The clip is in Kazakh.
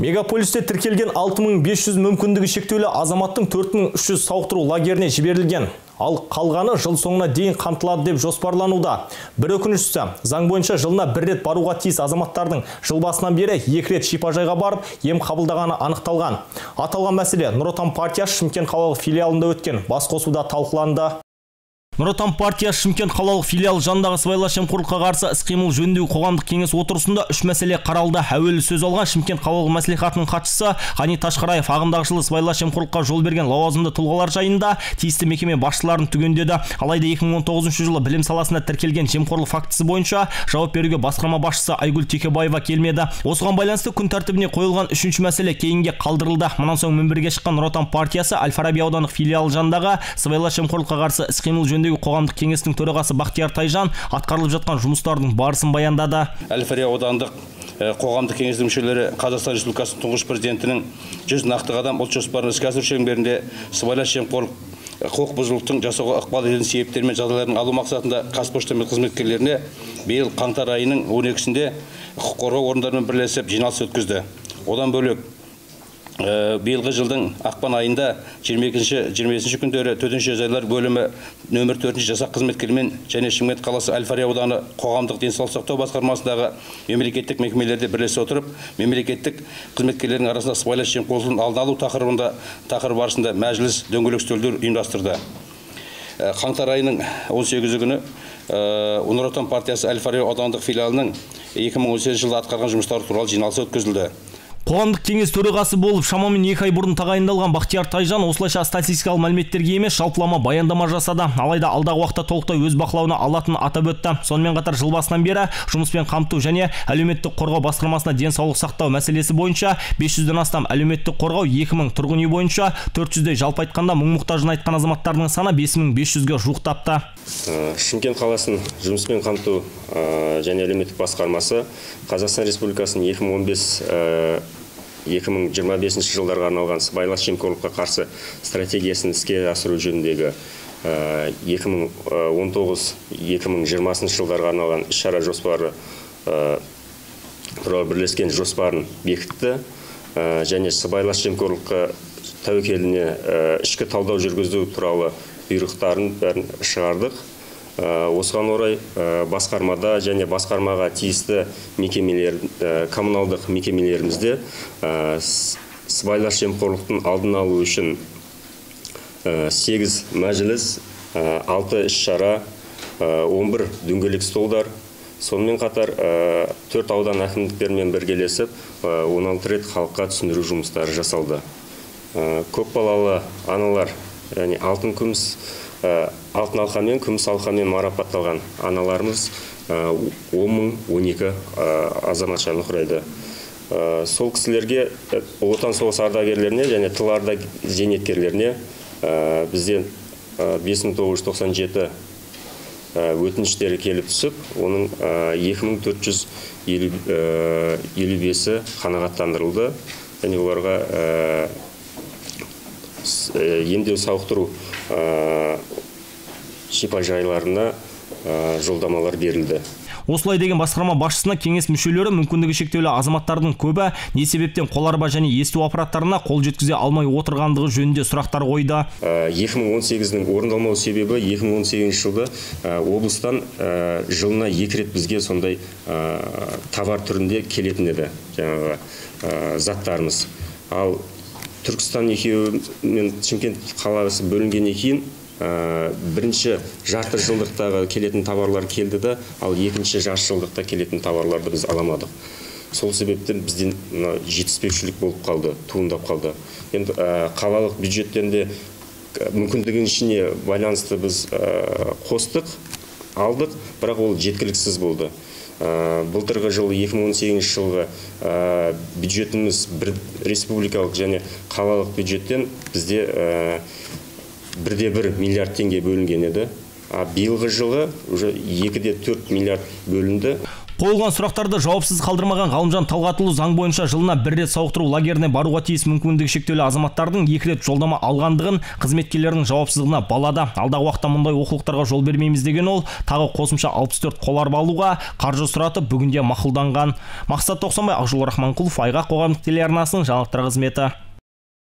Мегаполисте тіркелген 6500 мүмкіндігі шектеулі азаматтың 4300 сауықтыру лагеріне жіберілген. Ал қалғаны жыл соңына дейін қамтылады деп жоспарлануда. Бір өкініштісі, заң бойынша жылына бір рет баруға тиіс азаматтардың жыл басынан бері екі рет шипажайға барып, ем қабылдағаны анықталған. Аталған мәселе Нұр Отан партиясы Шымкент қалалық филиалында өткен басқосуда талқыланды. Нұр Отан партиясы Шымкент қалалық филиалы жанындағы сыбайлас жемқорлыққа қарсы іс-қимыл жөніндегі қоғамдық кеңес отырысында үш мәселе қаралды. Әуелі сөз алған Шымкент қалалық мәслихатының хатшысы Ғани Ташқараев ағымдағы жылы сыбайлас жемқорлыққа жол берген лауазымды тұлғалар жайында тиісті мекеме басшыларын түгендеді. Алайда 2019 жылы білім саласында тіркелген жемқорлық фактісі бойынша жауап беруге басқарма басшысы Айгүл Текебаева келмеді. Осыған байланысты күн тәртібіне қойылған үшінші мәселе кейінге қалдырылды. Мұнан соң мінберге шыққан Нұр Отан партиясы Әл-Фараби аудандық филиалы жанындағы сыбайлас жемқорлыққа қарсы іс-қимыл жөніндегі қоғамдық кеңестің төрағасы Бақтияр Тайжан атқарылып жатқан жұмыстардың барысын баяндады. Әл-Фараби аудандық қоғамдық кеңестің мүшелері Қазақстан Республикасының тұңғыш президентінің жүз нақты қадам ұлт жоспарын іске асыру шеңберінде сыбайлас жемқорлық құқық бұзушылықтың жасауға ықпал ететін себептер мен жағдайларын алу мақсатында қазпошта қызметкерлеріне биыл қаңтар айының он екісінде құқық қорғау орындарымен бірлесіп жиналыс өткізді одан бөлек биылғы жылдың ақпан айында 22-25 күндері төтенше жағдайлар бөлімі нөмір 4 жасақ қызметкерімен және шымкент қаласы әл фараби ауданы қоғамдық денсаулық сақтау басқармасындағы мемлекеттік мекемелерде бірлесе отырып мемлекеттік қызметкерлердің арасында сыбайлас жемқорлықтың алдын алу тақырыбында тақырып барысында мәжіліс дөңгелек үстелдер ұйымдастырды. Қаңтар айының 18 күні нұр отан партиясы әл фараби аудандық филиалының 2018 жылы атқарған жұмыстары туралы жиналысы өткізілді. Қоғамдық кеңес төрағасы болып шамамен екі ай бұрын тағайындалған Бақтияр Тайжан осылайша статистикалық мәліметтерге емес жалпылама баяндама жасады. Алайда алдағы уақытта толықтай өз бақылауына алатынын атап өтті. Сонымен қатар жыл басынан бері жұмыспен қамту және әлеуметтік қорғау басқармасына денсаулық сақтау мәселесі бойынша 500-ден астам әлеуметтік қорғау 2000 тұрғын үй бойынша 400-дей жалпы айтқанда мұң мұқтажын айтқан азаматтардың саны 5500-ге жуықтапты. Шымкент қаласының жұмыспен қамту және әлеуметтік басқармасы Қазақстан Республикасының 2015 2025 жылдарға арналған сыбайлас жемқорлыққа қарсы стратегиясын іске асыру жөніндегі 2019-2020 жылдарға арналған іс-шара жоспары туралы бірлескен жоспарын бекітті. Және сыбайлас жемқорлыққа тәуекеліне ішкі талдау жүргізу туралы бұйрықтарын бәрін шығардық. Осыған орай басқармада және басқармаға тиісті мекемелер коммуналдық мекемелерімізде сыбайлас жемқорлықтың алдын алу үшін сегіз мәжіліс алты іс шара он бір дөңгелек столдар сонымен қатар төрт аудан әкімдіктерімен біргелесіп он алты рет халыққа түсіндіру жұмыстары жасалды. Көпбалалы аналар яғни алтын күміс алтын алқамен күміс алқамен марапатталған. Аналарымыз он мың он екі азаматшаны құрайды. Сол кісілерге ұлы отан соғысы ардагерлеріне және тыл зейнеткерлеріне бізден бес мың тоғыз жүз тоқсан жеті өтініштері келіп түсіп оның екі мың төрт жүз елу бесі қанағаттандырылды. Және оларға емдеу сауықтыру шипажайларына жолдамалар берілді. Осылай деген басқарма басшысына кеңес мүшелері мүмкіндігі шектеулі азаматтардың көбі не себептен қоларба және есту аппараттарына қол жеткізе алмай отырғандығы жөнінде сұрақтар қойды. 2018-дің орындалмау себебі 2018 жылда облыстан жылына екі рет бізге сондай товар түрінде келетін еді жаңағы заттарымыз. Ал түркістан екеуі мен шымкент қаласы бөлінгеннен кейін бірінші жарты жылдықтағы келетін товарлар келді да ал екінші жарты жылдықта келетін товарларды біз аламадық. Сол себептен бізден жетіспеушілік болып қалды туындап қалды. Енді қалалық бюджеттен де мүмкіндігінің ішіне байланысты біз қостық алдық бірақ ол жеткіліксіз болды. Былтырғы жылы 2018 жылғы бюджетіміз бір республикалық және қалалық бюджеттен бізде бірде бір миллиард теңге бөлінген еді. А биылғы жылы уже екі де төрт миллиард бөлінді. Қойылған сұрақтарды жауапсыз қалдырмаған ғалымжан талғатұлы заң бойынша жылына бір рет сауықтыру лагеріне баруға тиіс мүмкіндігі шектеулі азаматтардың екі рет жолдама алғандығын қызметкерлердің жауапсыздығына балады. Алдағы уақытта мұндай олқылықтарға жол бермейміз деген ол тағы қосымша 64 қоларба алуға қаржы сұратып бүгінде мақұлданған. Мақсат тоқсанбай ақжол рахманқұлов айға қоғамдық телеарнасының жаңалықтар қызметі.